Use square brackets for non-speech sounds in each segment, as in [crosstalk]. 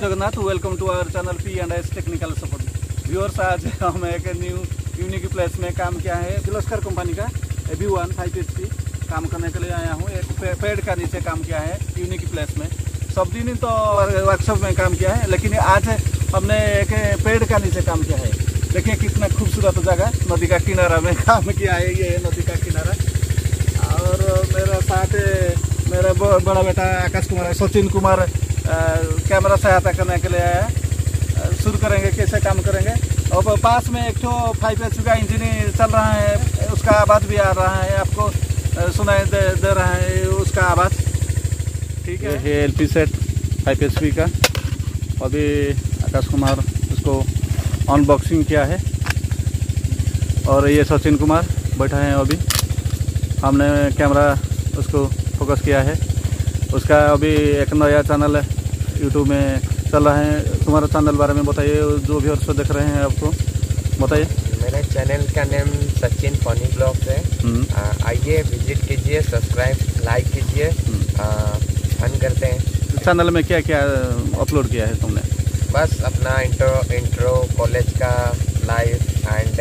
Jagannath welcome to our channel P and S technical support viewers आज हम एक new unique place में काम किया है किलोस्कर कंपनी का B one five H P काम करने के लिए आया हूँ। एक पेड़ का नीचे काम किया है यूनिक प्लेस में। सब दिन तो वर्कशॉप में काम किया है, लेकिन आज हमने एक पेड़ का नीचे काम किया है। देखिए कितना खूबसूरत जगह, नदी का किनारा में काम किया है ये नदी का किनारा। और मेरा साथ, मेरा बड़ा बेटा आकाश कुमार है, सचिन कुमार कैमरा सहायता करने के लिए आया शुरू करेंगे कैसे काम करेंगे। और पास में एक तो फाइव एच का इंजन चल रहा है उसका आवाज़ भी आ रहा है आपको सुनाई दे, दे रहा है उसका आवाज़। ठीक है? ये L P set five H का। अभी आकाश कुमार उसको अनबॉक्सिंग किया है। और ये सचिन कुमार बैठा है अभी। हमने कैमरा उसको फोकस किया है। उसका अभी एक नया चैनल यूट्यूब में चल रहा है। तुम्हारा चैनल बारे में बताइए जो भी और देख रहे हैं आपको। बताइए। मेरे चैनल का नेम सचिन फनी ब्लॉग है। हम्म, आइए विज़िट कीजिए सब्सक्राइब लाइक कीजिए। हम्म। फन करते हैं। चैनल में क्या क्या अपलोड किया है तुमने? बस अपना इंट्रो इंट्रो कॉलेज का लाइफ एंड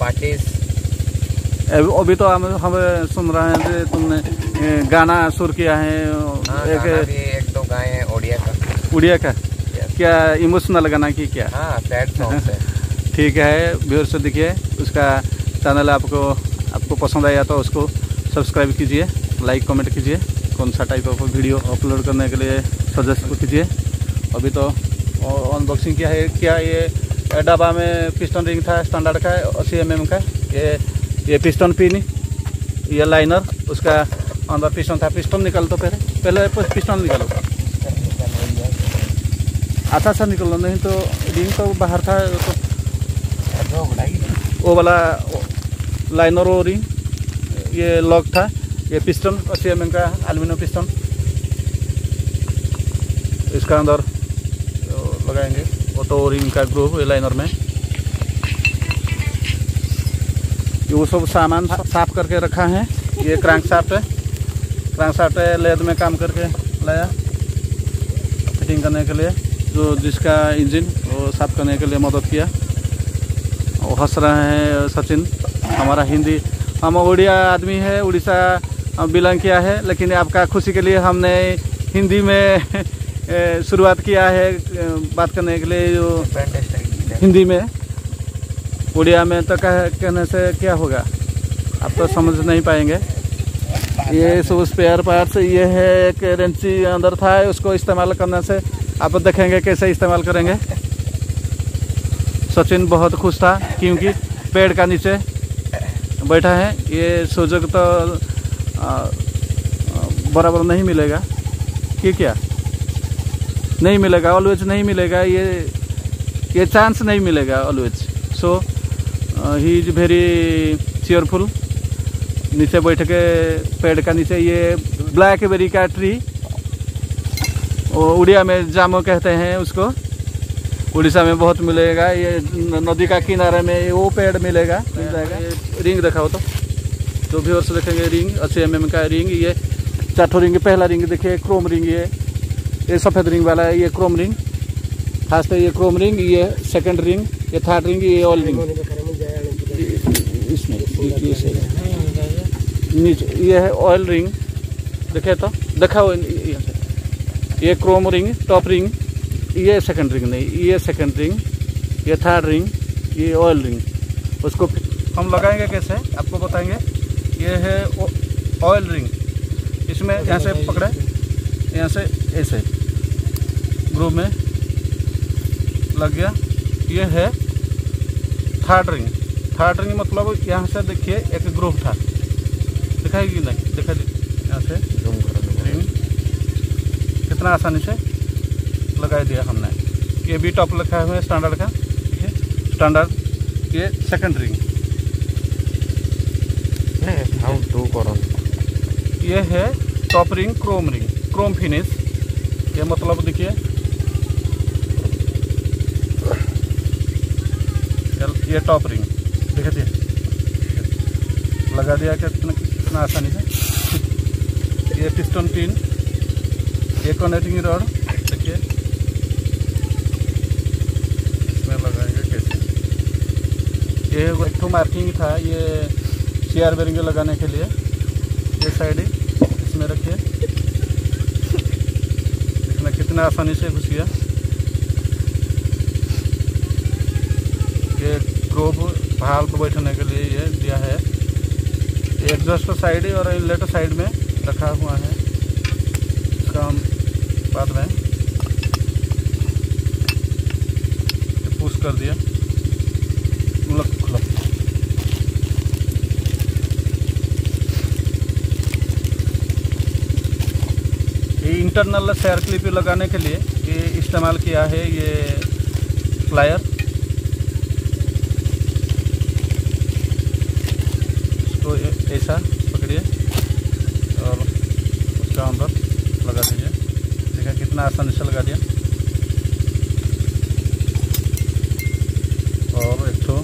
पार्टीज़ अभी तो हम हम सुन रहे हैं कि तुमने गाना शुरू किया है। हाँ एक दो गाए हैं ओडिया का। उड़िया का. क्या इमोशनल गाना की क्या? हाँ सैड सॉन्ग्स है। [laughs] ठीक है व्यूअर से देखिए उसका चैनल आपको आपको पसंद आया तो उसको सब्सक्राइब कीजिए लाइक कमेंट कीजिए कौन सा टाइप ऑफ़ वीडियो अपलोड करने के लिए सजेस्ट कीजिए। अभी तो अनबॉक्सिंग किया है क्या ये डब्बा में पिस्टन रिंग था स्टैंडर्ड का अस्सी एम का ये ये पिस्टन पिन ये लाइनर उसका अंदर पिस्टन था पिस्टन निकाल तो पहले पहले पिस्टन निकालो। अच्छा सा निकलो नहीं तो रिंग तो बाहर था तो वो वाला लाइनर वो रिंग ये लॉक था, ये पिस्टन अस्सी एम का एल्यूमिनियम पिस्टन इसका अंदर तो लगाएँगे वो तो रिंग का ग्रुप लाइनर में। ये वो सब सामान साफ़ करके रखा है, ये क्रैंक साफ्ट है। क्रैंक साफ्ट है लेद में काम करके लाया फिटिंग करने के लिए। जो जिसका इंजन, वो साफ़ करने के लिए मदद किया। वो हंस रहे हैं, सचिन। हमारा हिंदी, हम उड़िया आदमी है, उड़ीसा बिलोंग किया है, लेकिन आपका खुशी के लिए हमने हिंदी में [laughs] शुरुआत किया है बात करने के लिए जो हिंदी में। उड़िया में तो कह, कहने से क्या होगा? आप तो समझ नहीं पाएँगे। ये सब स्पेयर पार्ट्स ये है एक रेंची अंदर था, उसको इस्तेमाल करने से आप देखेंगे कैसे इस्तेमाल करेंगे। सचिन बहुत खुश था क्योंकि पेड़ का नीचे बैठा है। ये सुजग तो बराबर नहीं मिलेगा। कि क्या? नहीं मिलेगा ऑलवेज नहीं मिलेगा, ये ये चांस नहीं मिलेगा always so he is very cheerful नीचे बैठ के पेड़ का नीचे ये ब्लैकबेरी का ट्री उड़िया में जामो कहते हैं उसको। उड़ीसा में बहुत मिलेगा ये नदी का किनारे में ये वो पेड़ मिलेगा मिल जाएगा। ये रिंग दिखाओ तो। जो भी वर्ष देखेंगे रिंग अस्सी एम का रिंग ये चाठो रिंग पहला रिंग देखिए क्रोम रिंग ये। ये सफ़ेद रिंग वाला है ये क्रोम रिंग। फ़र्स्ट ये क्रोम रिंग ये सेकंड रिंग ये थर्ड रिंग ये ऑयल रिंग। इसमें नीचे ये है ऑयल रिंग। देखे तो दिखाओ यहाँ से। ये क्रोम रिंग टॉप रिंग ये सेकंड रिंग नहीं ये सेकंड रिंग ये थर्ड रिंग ये ऑयल रिंग उसको हम लगाएँगे कैसे? आपको बताएँगे। ये है ऑयल रिंग इसमें यहाँ से पकड़े। यहाँ से ऐसे। ग्रुप में लग गया। ये है थर्ड रिंग थर्ड रिंग मतलब यहाँ से देखिए एक ग्रुप था। दिखाएगी नहीं? दिखा दी यहाँ से। रिंग कितना आसानी से लगा दिया हमने। ये भी टॉप लिखा हुआ है स्टैंडर्ड का। ठीक है? स्टैंडर्ड ये सेकंड रिंग हम टू करो। ये है top ring chrome ring chrome finish ये मतलब देखिए। ये- टॉप रिंग देखिए दिए लगा दिया कितना कितना आसानी से। ये पिस्टन पिन ये कनेक्टिंग रोड देखिए। इसमें लगाएँगे कैसे? ये एक तो मार्किंग था, ये चेयर बेरिंग लगाने के लिए। ये साइड इसमें रखिए। देखना कितना आसानी से घुस गया ये ग्रोप भाल को बैठने के लिए ये दिया है। एग्जॉस्ट साइड और लेटर साइड में रखा हुआ है। इसका हम बाद में पुश कर दिया। खुला ये इंटरनल शेयर क्लिप लगाने के लिए ये इस्तेमाल किया है ये प्लायर इसको ऐसा पकड़िए और उसका अंदर लगा दीजिए। कितना आसानी से लगा दिया। और एक ठो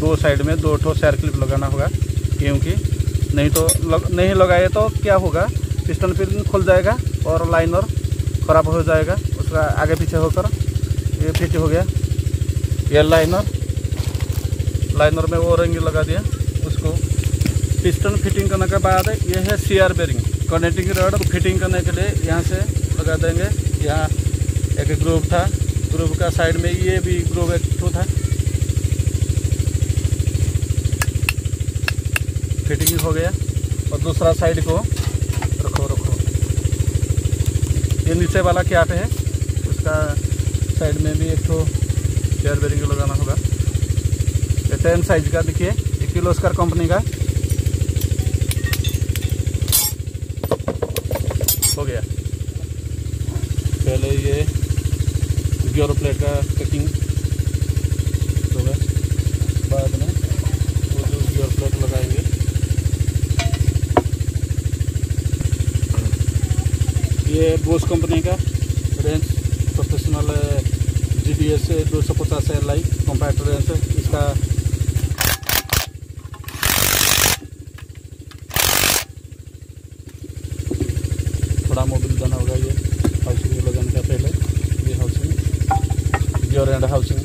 दो साइड में दो ठो शेयर क्लिप लगाना होगा क्योंकि नहीं तो लग, नहीं लगाए तो क्या होगा? पिस्टन पिन खुल जाएगा और लाइनर खराब हो जाएगा उसका आगे पीछे होकर ये फिट हो गया। ये लाइनर लाइनर में वो रंग लगा दिया उसको पिस्टन फिटिंग करने के बाद ये है CR bearing connecting rod fitting करने के लिए यहाँ से लगा देंगे यहाँ एक ग्रुप था। ग्रुप का साइड में ये भी ग्रुप एक ठो था। फिटिंग हो गया। और दूसरा साइड को रखो रखो। ये नीचे वाला क्या पे है? उसका साइड में भी एक तो चेयर बेरिंग लगाना होगा। टेन साइज़ का, देखिए। ये किलोस्कर कंपनी का हो गया पहले ये गियर प्लेट का पैकिंग होगा बाद में वो जो गियर प्लेट लगाएँगे। ये बोस कंपनी का range professional G D S दो सौ पचास एल आई कॉम्पैक्ट रेंज है। इसका थोड़ा मोबिल देना होगा ये। हाउसिंग लगाने का पहले ये हाउसिंग गियर एंड हाउसिंग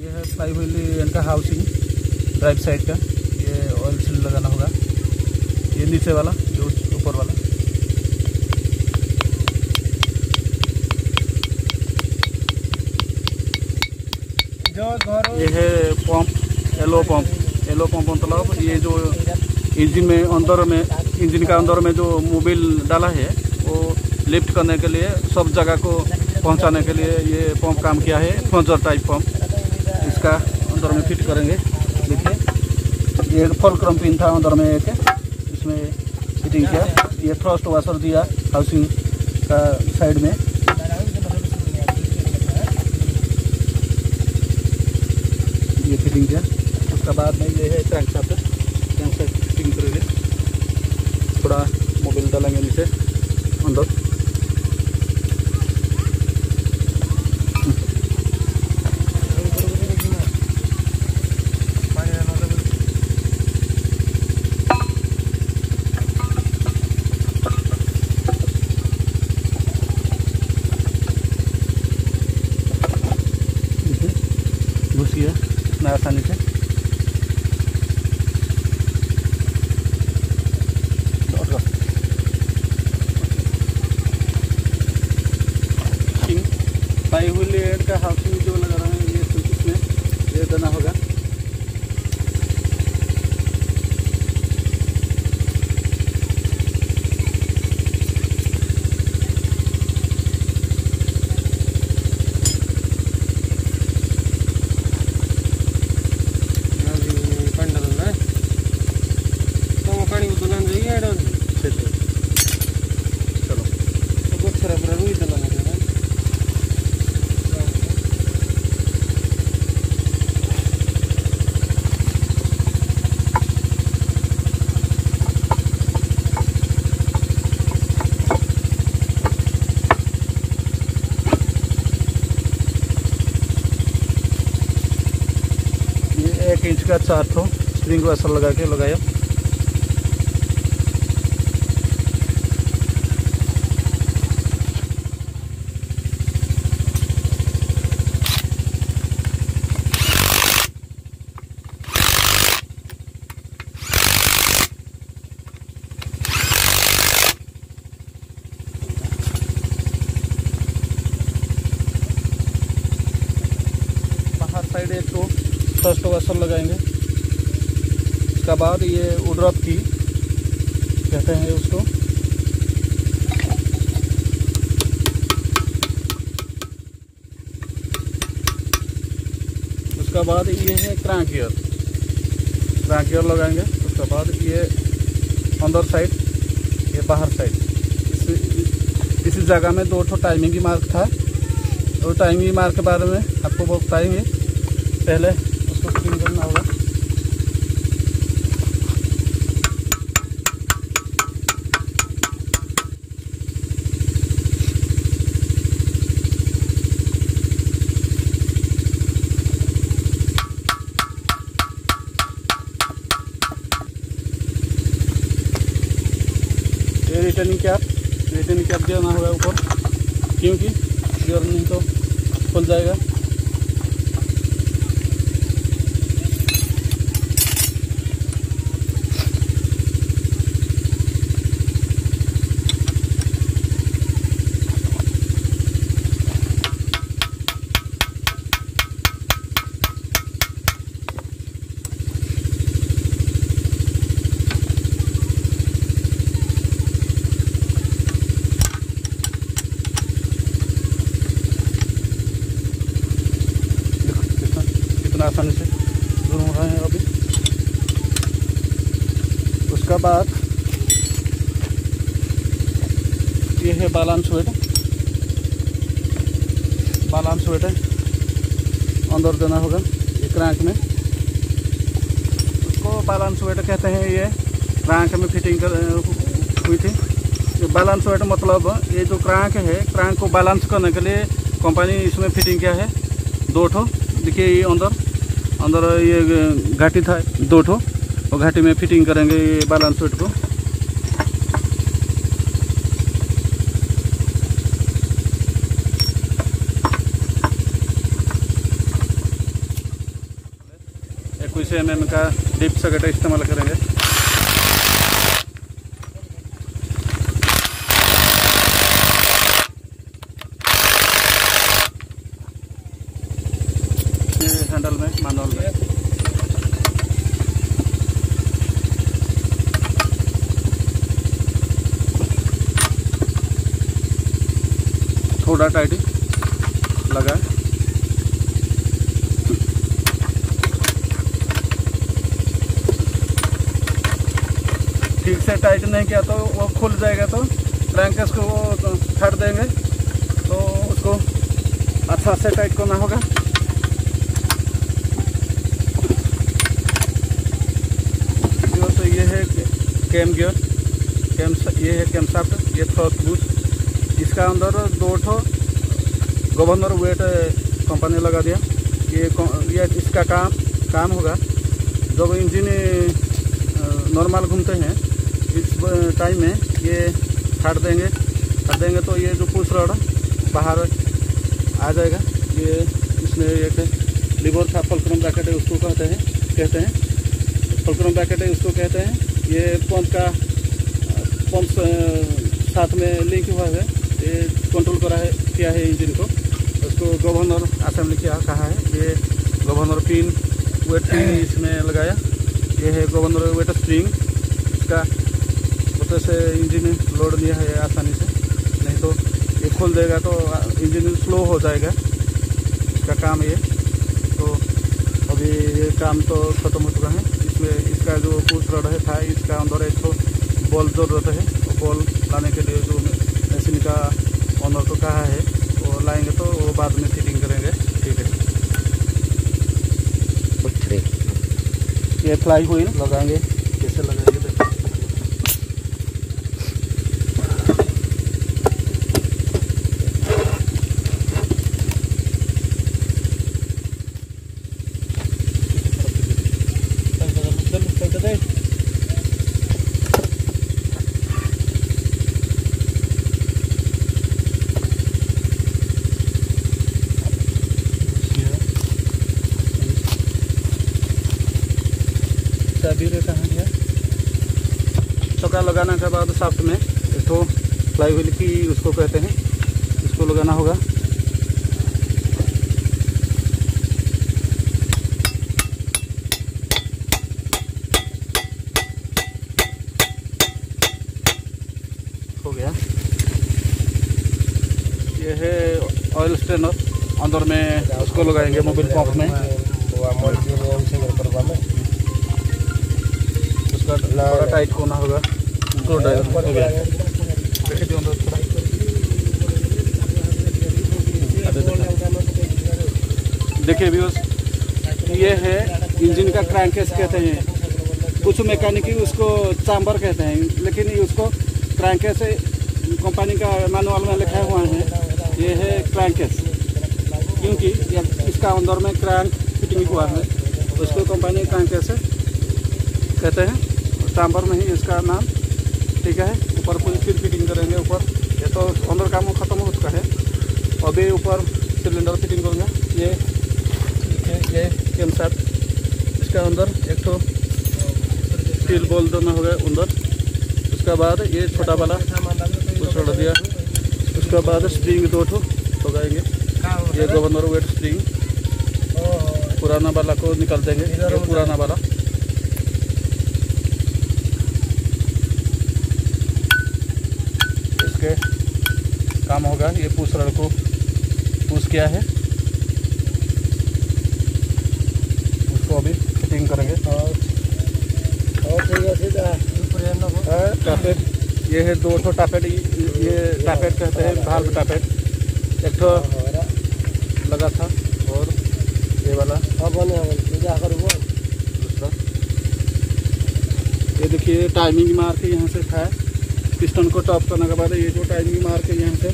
ये है प्लाई व्हील इनका हाउसिंग ड्राइव साइड का। ये ऑयल सील लगाना होगा। ये नीचे वाला जो ऊपर वाला। जो ये है पंप एलो पंप एलो पंप मतलब ये जो इंजन में अंदर में इंजन का अंदर में जो मोबिल डाला है वो लिफ्ट करने के लिए सब जगह को पहुँचाने के लिए ये पंप काम किया है फ्लोजर टाइप पंप इसका अंदर में फिट करेंगे। ये फॉल क्रम पिन था अंदर में एक, इसमें फिटिंग किया। ये थ्रस्ट वाशर दिया हाउसिंग का साइड में। ये फिटिंग किया। उसके बाद में ये है क्रैंक साफ़ क्रैंक साफ़ फिटिंग करेंगे। थोड़ा मोबिल डालेंगे नीचे। एक अच्छा का ठो स्प्रिंग वाशर लगा के लगाया बाहर साइड एक तो फ़र्स्ट वाशर लगाएँगे उसका बाद ये उड्रप की। कहते हैं उसको। उसका बाद ये है क्रांक गियर क्रांक गियर लगाएँगे, उसका बाद ये अंदर साइड ये बाहर साइड इस, इसी जगह में दो ठो टाइमिंग मार्क था। और टाइमिंग मार्क के बारे में आपको बताएँगे। पहले उसको फिटिंग करना होगा रिटर्निंग कैप रिटर्निंग कैप देना होगा ऊपर क्योंकि गियर नहीं तो खुल जाएगा देखो कितना कितना आसानी से घूम रहे हैं अभी उसका बाद ये है बालांस वेट बालांस वेट है अंदर देना होगा ये क्रैंक में उसको बालांस वेट कहते हैं ये क्रांक में फिटिंग कर हुई थी। बैलेंस वेट मतलब ये जो क्रांक है क्रांक को बैलेंस करने के लिए कंपनी इसमें फिटिंग किया है दो ठो। देखिए ये अंदर अंदर ये घाटी था, दो ठो। और घाटी में फिटिंग करेंगे ये बैलेंस वेट को। इक्कीस एम एम का डिप सकेट इस्तेमाल करेंगे। हैंडल में मैनुअल में। थोड़ा टाइट लगा ठीक से टाइट नहीं किया तो वो खुल जाएगा तो क्रैंकस को वो छट देंगे। तो उसको अच्छा से टाइट करना होगा। जो तो ये है कैम गियर कैम ये है कैम साफ्ट ये थ्रस्ट बूस्ट इसका अंदर दो ठो गवर्नर वेट कंपनी लगा दिया। ये ये इसका काम काम होगा। जब इंजन नॉर्मल घूमते हैं टाइम में ये फाड़ देंगे। फाड़ देंगे तो ये जो पुश रॉड बाहर आ जाएगा। ये इसमें एक लिवर था फलक्रम ब्रैकेट है, उसको कहते हैं कहते हैं। फलक्रम ब्रैकेट है, उसको कहते हैं। ये पंप का पंप साथ में लिंक हुआ है। ये कंट्रोल करा है, किया है इंजन को। उसको गवर्नर असेंबली किया, कहा है। ये गवर्नर पिन वेट पिन इसमें लगाया। ये है गवर्नर वेट स्प्रिंग इसका वजह से इंजन लोड लिया है आसानी से। नहीं तो ये खोल देगा तो इंजन स्लो हो जाएगा। इसका काम ये। तो अभी ये काम तो ख़त्म हो चुका है। इसमें इसका जो पुश रड है था इसका अंदर एक तो बॉल ज़रूरत है। वो बॉल लाने के लिए जो मशीन का ऑनर को कहा है वो लाएँगे तो वो बाद में फिटिंग करेंगे। ठीक है। ये फ्लाई हुई लगाएँगे। कैसे लगाएँगे देखो धीरे कहाँ है चौका लगाने के बाद साफ्ट में एक तो फ्लाई व्हील की उसको कहते हैं। इसको लगाना होगा। हो गया। यह है ऑयल स्टेनर अंदर में उसको लगाएँगे मोबिल पंप में। देखिए व्यूअर्स ये है इंजन का क्रैंकेस कहते हैं। कुछ मैकेनिक उसको चाम्बर कहते हैं, लेकिन उसको क्रैंकेस कंपनी का मैनुअल में लिखा हुआ है। ये है क्रैंकेस क्योंकि इसका अंदर में क्रैंक फिटिंग हुआ है उसको कंपनी क्रैंकेस कहते हैं। चाम्बर में ही इसका नाम, ठीक है? ऊपर पूरी फिर फिटिंग करेंगे ऊपर। ये तो अंदर काम ख़त्म हो चुका है। अभी ऊपर सिलेंडर फिटिंग करूँगा। ये ये केम साथ इसका अंदर, एक तो स्टील बोल देना हो गए अंदर। उसके बाद ये छोटा वाला छोड़ दिया। उसके बाद स्प्रिंग दो ठो लगाएँगे ये गवर्नर वेट स्प्रिंग पुराना वाला को निकाल देंगे, ये पुराना वाला। इसके काम होगा, ये पूछ रड़ को, पूछ किया है उसको अभी फिटिंग करेंगे। टापेट ये है दो सौ टापेट ये टापेट कहते हैं भाल्व टापेट एक ठो लगा था, और ये वाला। दूसरा। ये देखिए टाइमिंग मार के यहाँ से था। पिस्टन को टॉप करने के बाद ये जो टाइमिंग मार के यहाँ से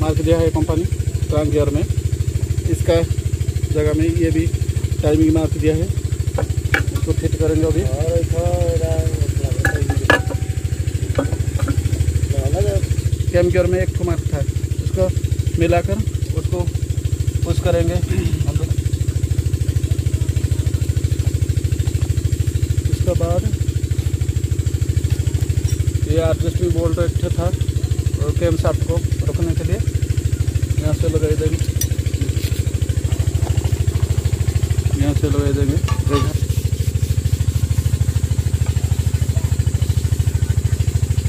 मार के दिया है कंपनी ट्रांक गियर में। इसका जगह में ये भी टाइमिंग मार्क दिया है। इसको फिट करेंगे अभी। कैम गियर में एक ठो मार्क था। उसको मिलाकर उसको पुश करेंगे अंदर उसके बाद ये एडजस्टिंग बोल्ट ठे था और कैम साफ्ट को रखने के लिए यहाँ से लगाई देंगे। यहाँ से लगाई देंगे देखा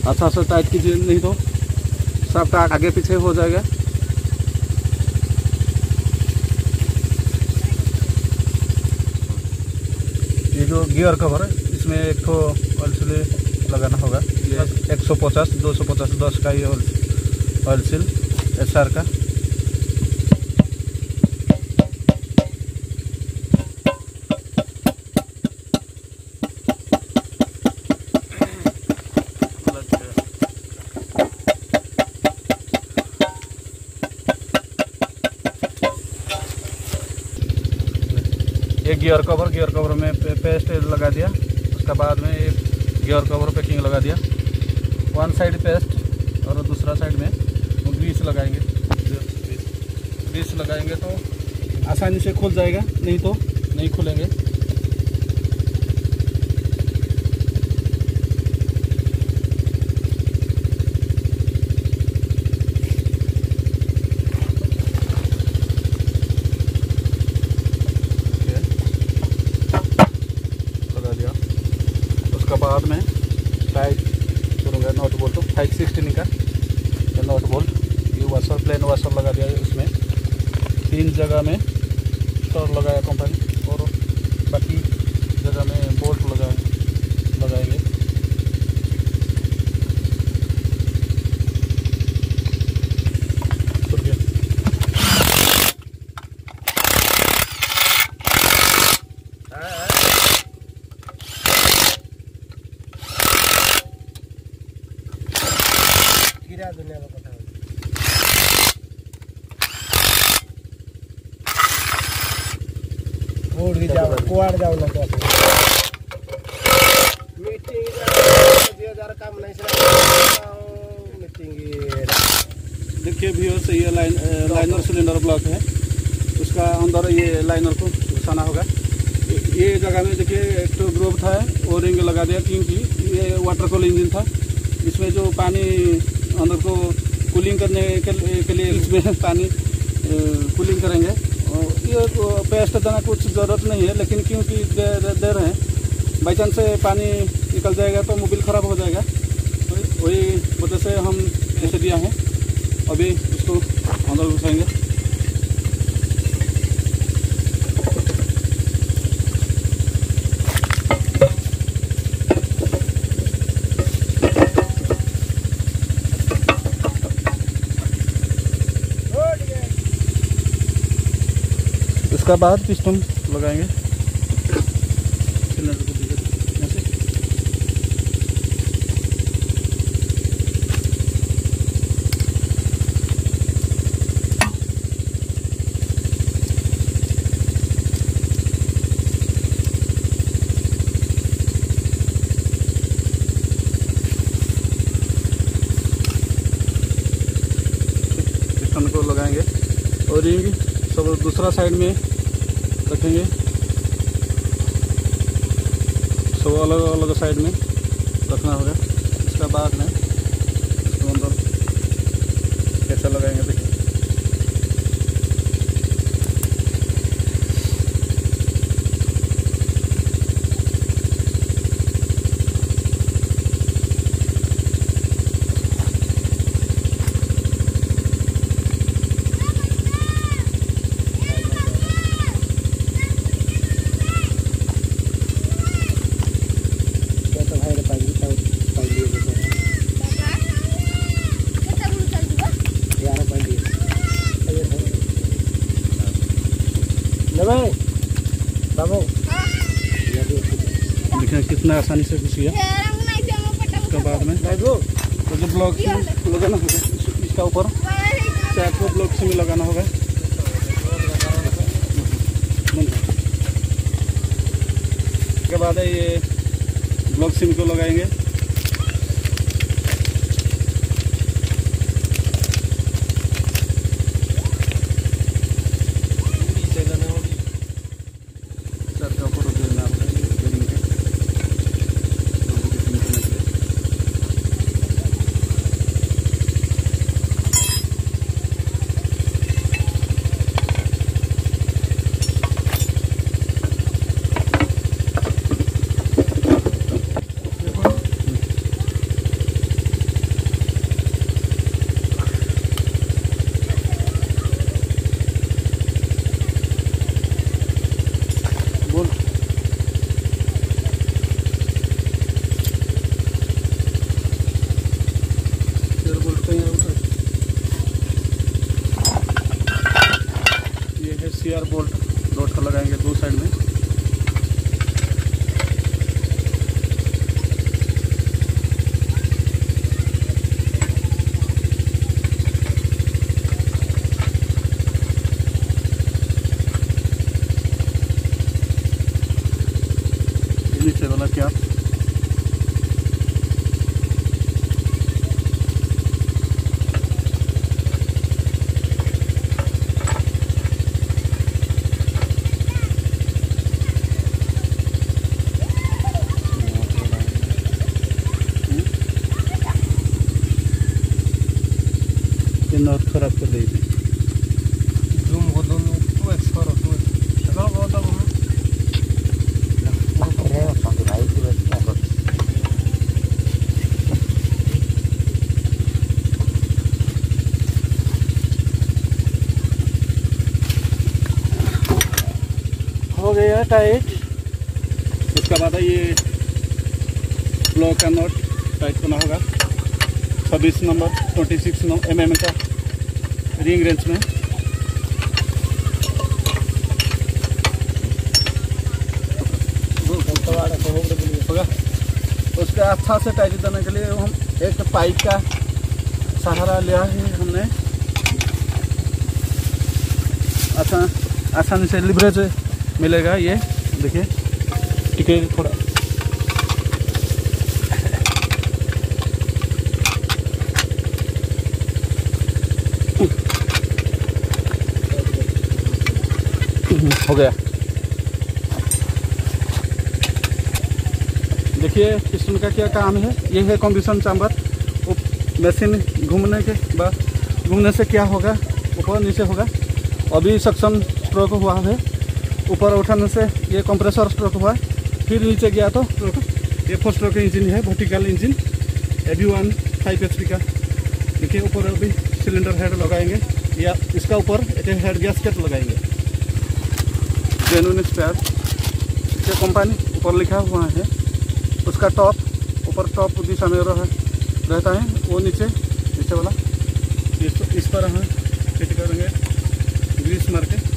अच्छा से टाइट कीजिए नहीं तो सबका आगे पीछे हो जाएगा। ये जो गियर कवर है इसमें एक तो ऑयल सील लगाना होगा। ये एक सौ पचास दो सौ पचास दस का ये ऑयल सील एस आर का। गियर कवर गियर कवर में पेस्ट लगा दिया। उसके बाद में एक गियर कवर पैकिंग लगा दिया। वन साइड पेस्ट और दूसरा साइड में ग्रीस लगाएँगे। ग्रीस लगाएँगे तो आसानी से खुल जाएगा, नहीं तो नहीं खुलेंगे ये लगा दिया उसके बाद में टाइट करूँगा नॉट बोल्ट फाइव सिक्सटीन का नॉट बोल्ट ये वाशर प्लेन वाशर लगा दिया है उसमें। तीन जगह में स्टोर लगाया कंपनी और बाकी जगह में बोल्ट लगाए लगाएँगे खुल गया गिरा दुनिया का पता उड़ भी जाओ कुआड़ जाओ ना क्या मीटिंग जे हज़ार काम नहीं से मीटिंग व्यूअर्स ये लाइन लाइनर सिलेंडर ब्लॉक है। उसका अंदर ये लाइनर को घुसाना होगा। ये जगह में देखिए एक तो ग्रोव था वो रिंग लगा दिया क्योंकि ये वाटर कूल इंजन था। इसमें जो पानी अंदर को कूलिंग करने के, के लिए इसमें पानी कूलिंग करेंगे। ये पेस्ट देना कुछ ज़रूरत नहीं है लेकिन क्योंकि दे, दे, दे रहे हैं बाई चांस से पानी निकल जाएगा तो मोबिल ख़राब हो जाएगा। तो वही वजह से हम ऐसे दिया है। अभी इसको अंदर घुसाएँगे इसका बाद पिस्टन लगाएँगे सिलेंडर को दीजिए ऐसे पिस्टन को लगाएँगे और रिंग सब दूसरा साइड में रखेंगे सब अलग अलग साइड में रखना होगा इसका बाद में इसको अंदर कैसे लगाएँगे देखिए क्या तो भाई रे पाइली तो पाइली है जैसे यार पाइली अरे भाई न भाई बाबू ये भी देखिए कितना आसानी से घुस गया उसके बाद में। तो जो ब्लॉक लगाना होगा, इसका ऊपर। चार को ब्लॉक से भी लगाना होगा। उसके बाद ये ब्लॉक सिम को लगाएँगे। हो गया टाइट उसके बाद ये ब्लॉक का नोट टाइट करना होगा। छब्बीस number twenty six M M का रिंग रेंज में। होगा उसके अच्छा से टाइट देने के लिए हम एक पाइप का सहारा लिया है हमने। अच्छा आसानी से लिवरेज मिलेगा ये, देखिए। टिके थोड़ा। हो गया। देखिए पिस्टन का क्या काम है? ये है कॉम्बिशन चैम्बर मशीन घूमने के बाद, घूमने से क्या होगा? ऊपर नीचे होगा। अभी सक्षम स्ट्रोक हुआ है। ऊपर उठाने से ये कंप्रेसर स्ट्रोक हुआ फिर नीचे गया तो stroke। ये फोर स्ट्रोक इंजन है vertical engine A B one five H का। देखिए ऊपर अभी सिलेंडर हेड लगाएँगे। या इसका ऊपर एक हेड गैसकेट लगाएँगे। जेनुन स्पेयर ये कंपनी ऊपर लिखा हुआ है। उसका टॉप ऊपर टॉप दिशा में रह, रहता है। वो नीचे नीचे वाला। इस, पर हम फिट करेंगे। ग्रीस मार के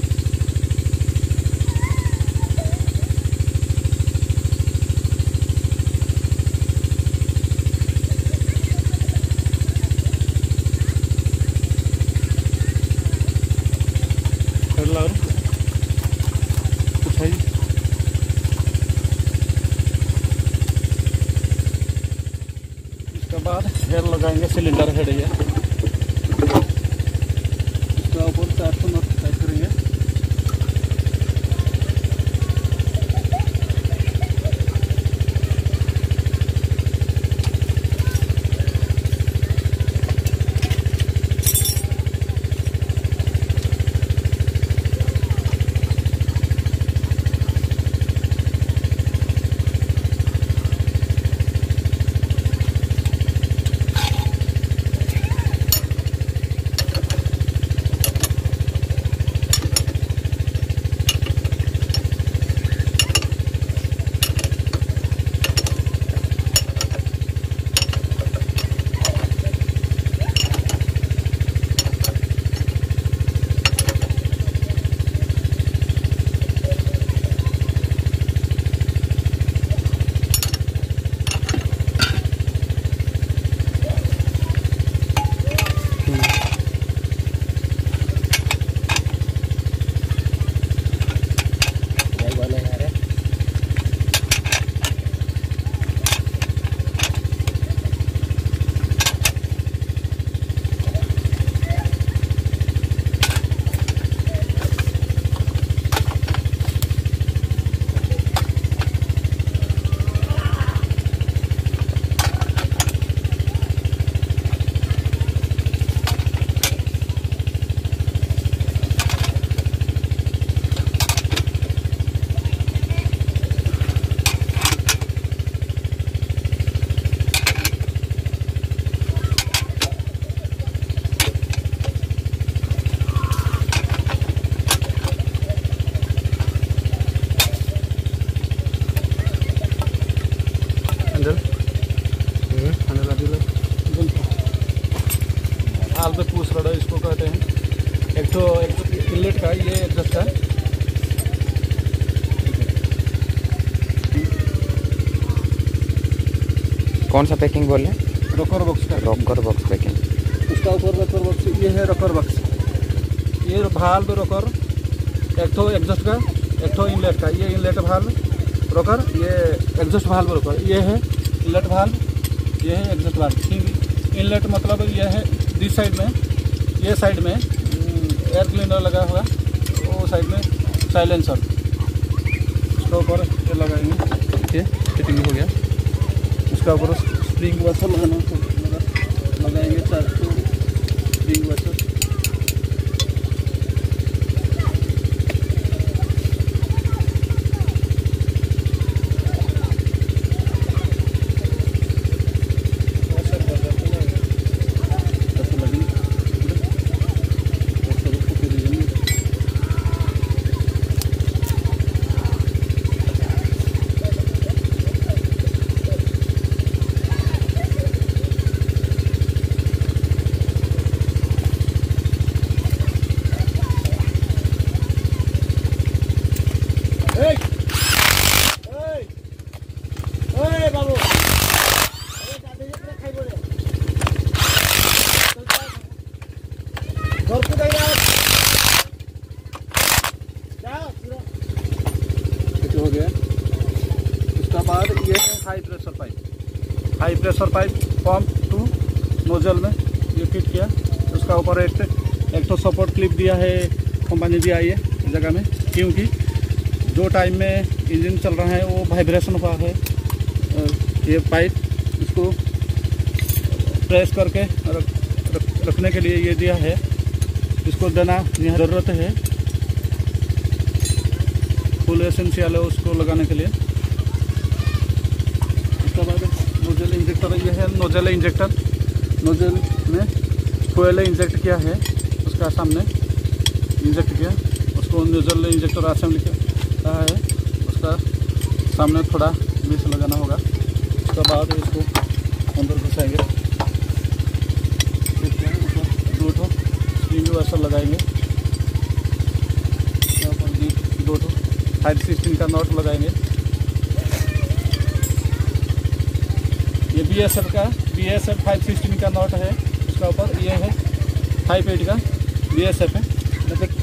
कौन सा पैकिंग बोले रॉकर बॉक्स का। रॉकर बॉक्स पैकिंग उसका ऊपर रॉकर बॉक्स ये है रॉकर बॉक्स ये भाल्व रॉकर एक तो एग्जॉस्ट का एक तो इनलेट का। ये इनलेट भाल रॉकर ये एग्जॉस्ट भाल रॉकर ये है इनलेट भाल ये है एग्जॉस्ट ठीक इनलेट मतलब ये है दिस साइड में ये साइड में एयर क्लीनर लगा हुआ वो साइड में साइलेंसर उसका ऊपर ये लगाएँगे। ये फिटिंग हो गया। उसका ऊपर स्प्रिंग वाशर लगाना लगा- लगाएँगे चार सौ स्प्रिंग वाशर ऐसा लगेंगे ऐसा रुक के दीजिए हो गया उसका बाद ये है high pressure pipe high pressure pipe pump to nozzle में ये फिट किया। उसका ऊपर एक एक तो सपोर्ट क्लिप दिया है कंपनी दिया है जगह में क्योंकि जो टाइम में इंजन चल रहा है वो वाइब्रेशन हुआ है। ये पाइप इसको प्रेस करके रख, रख, रखने के लिए ये दिया है। इसको देना यहाँ ज़रूरत है। फुल एसेंशियल है उसको लगाने के लिए उसके बाद नोजल इंजेक्टर ये है नोजल इंजेक्टर। नोजल में कोयले इंजेक्ट किया है, उसका सामने इंजेक्ट किया। उसको नोजल इंजेक्टर असेंबली किया है, उसका सामने थोड़ा मिस लगाना होगा। उसके बाद इसको अंदर घुसाएँगे। दो ठो स्प्रिंग वाशर लगाएँगे। दो ठो फाइव सिक्सटीन का नॉट लगाएँगे। बी एस एफ़ का B S F five sixteen का नॉट है, उसका ऊपर ये है फाइव एट का बी एस एफ़ है मतलब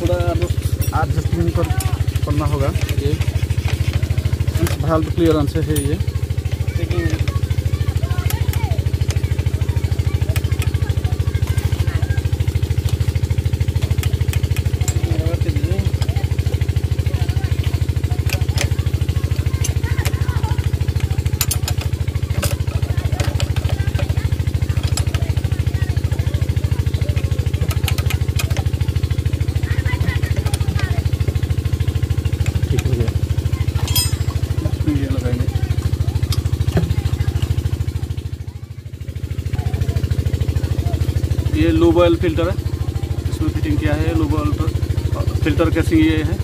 थोड़ा एडजस्टमेंट कर करना होगा ये भाल्व क्लियरेंस है ये लेकिन लगाते दीजिए ठीक हो गया इसमें ये लगाएँगे ये लूब ऑयल फ़िल्टर है। इसमें फिटिंग किया है लोबल पर फ़िल्टर कैसिंग ये है?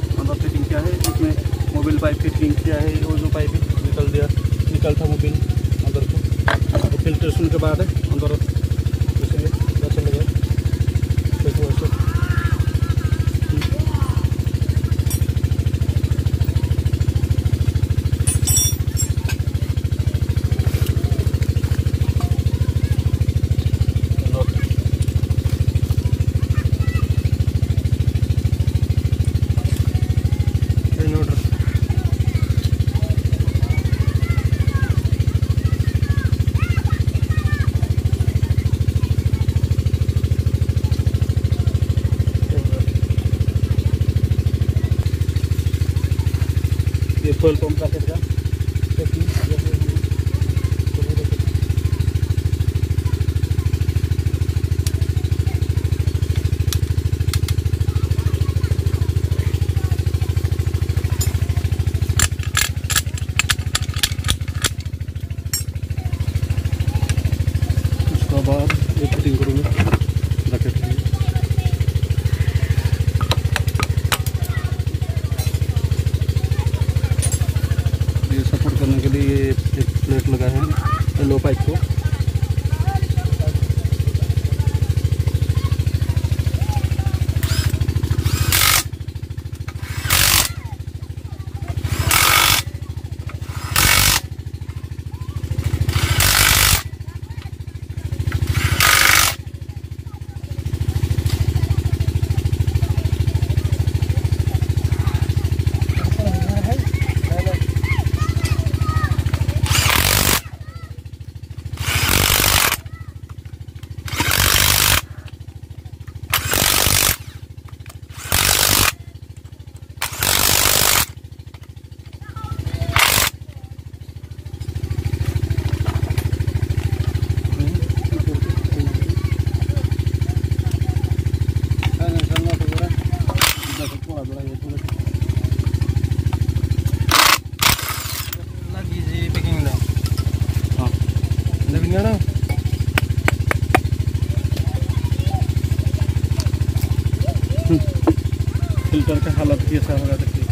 का सब देखिए।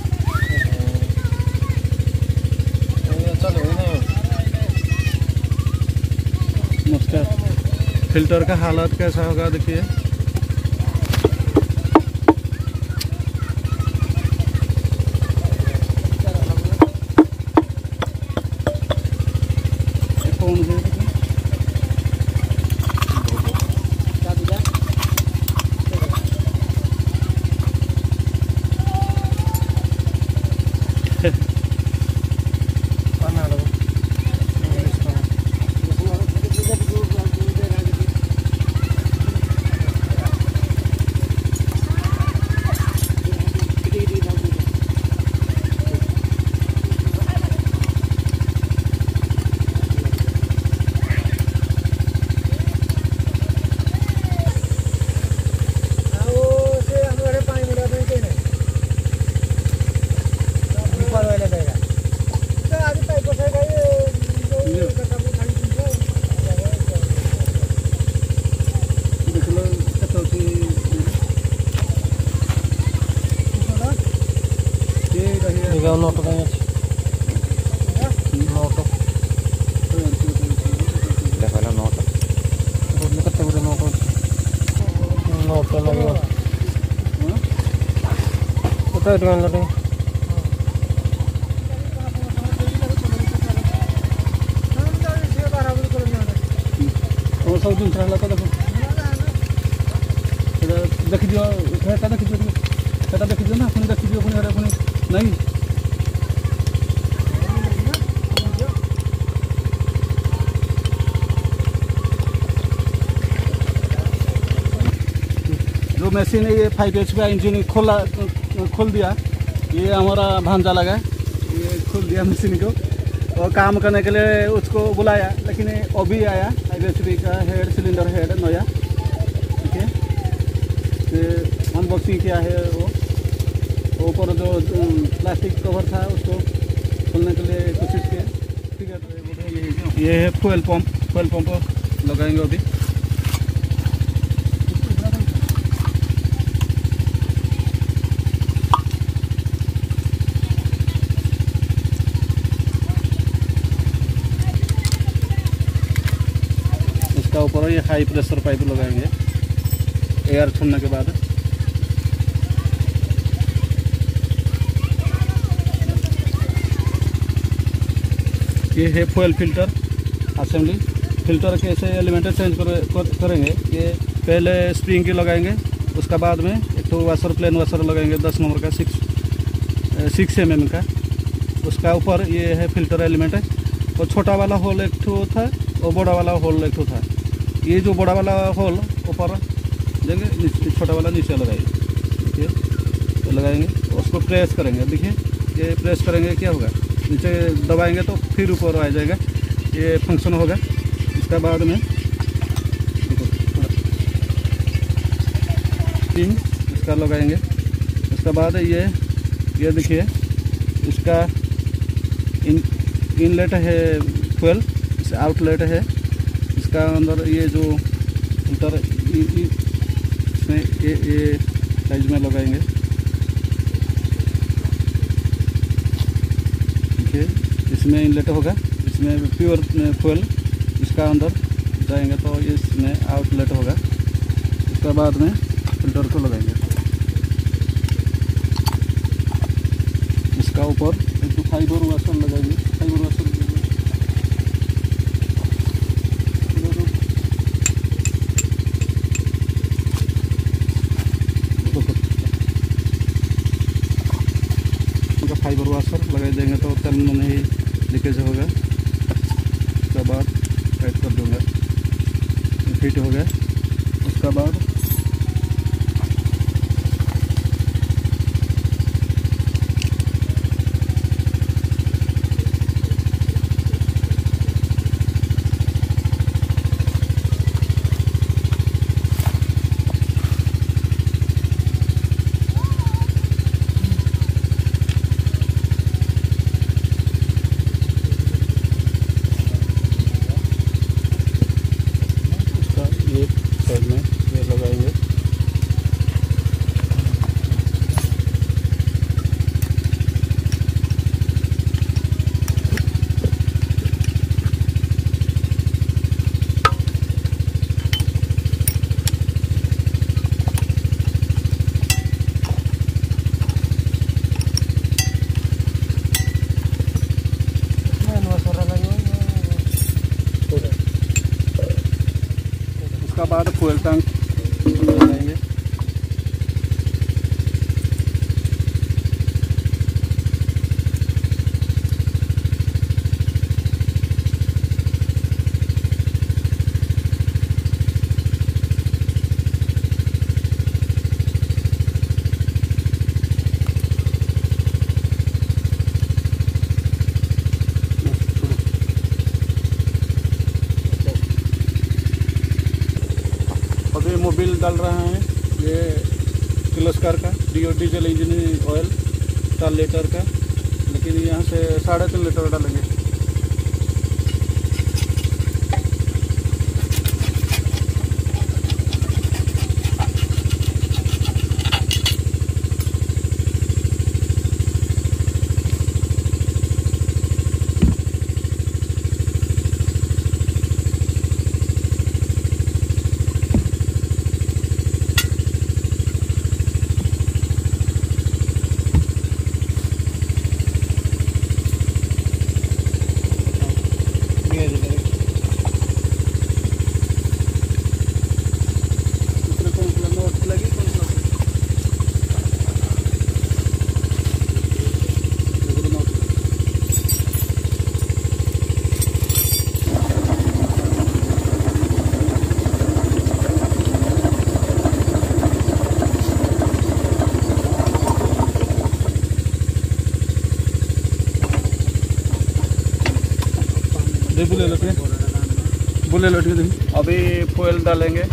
चलो नमस्कार। फ़िल्टर का हालत कैसा होगा देखिए? साइड सब दिन चला देखी दियो देखी दियो देखी ना पुनी देखी दियो पुनी हरे जो मशीन है ये फाइव एच का इंजन खोला खोल दिया। ये हमारा भांजा लगा। ये खोल दिया मशीन को। और काम करने के लिए उसको बुलाया, लेकिन अभी आया। एच का हेड सिलेंडर हेड नया। ठीक है? अनबॉक्सिंग किया है वो। ऊपर जो प्लास्टिक कवर था, उसको खोलने के लिए कोशिश किया। ठीक है? तो ये है फ्यूल पम्प फ्यूल पम्प लगाएँगे अभी। इसका ऊपर ये हाई प्रेशर पाइप लगाएँगे। एयर छोड़ने के बाद। ये है फॉयल फ़िल्टर असेंबली फ़िल्टर के ऐसे एलिमेंट चेंज कर, कर, करेंगे। ये पहले स्प्रिंग की लगाएँगे उसका बाद में एक तो वाशर प्लेन वाशर लगाएँगे दस नंबर का सिक्स सिक्स एम एम का। उसका ऊपर ये है फ़िल्टर एलिमेंट है। और छोटा वाला होल एक ठो था और बड़ा वाला होल एक ठो था ये जो बड़ा वाला होल ऊपर देंगे छोटा वाला नीचे लगाएँगे है तो लगाएँगे, उसको प्रेस करेंगे, देखिए, ये प्रेस करेंगे, क्या होगा, नीचे दबाएँगे तो फिर ऊपर आ जाएगा, ये फ़ंक्शन होगा, इसका बाद में पिन इसका लगाएँगे उसका बाद ये ये देखिए, इसका इन इनलेट है ट्वेल्व आउटलेट है इसका अंदर ये जो इ- इसमें ये ये साइज़ में लगाएँगे। ठीक है, इसमें इनलेट होगा, इसमें प्योर फ्यूल इसका अंदर जाएँगे तो इसमें आउटलेट होगा। उसके बाद में फ़िल्टर को लगाएँगे। इसका ऊपर एक तो फाइबर वाशन लगाएँगे। फाइबर वाशन उनका फाइबर वाशर लगा तो में नहीं लीकेज होगा उसका बाद टाइट कर दूँगा। फिट हो गया। उसका बाद उसका बाद फ्यूल ¿Qué लो है अभी फोयल डालेंगे।